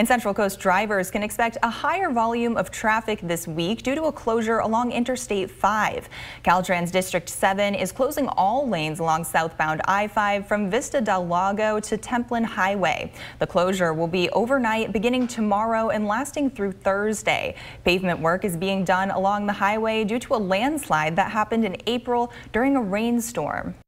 And Central Coast drivers can expect a higher volume of traffic this week due to a closure along Interstate 5. Caltrans District 7 is closing all lanes along southbound I-5 from Vista del Lago to Templin Highway. The closure will be overnight beginning tomorrow and lasting through Thursday. Pavement work is being done along the highway due to a landslide that happened in April during a rainstorm.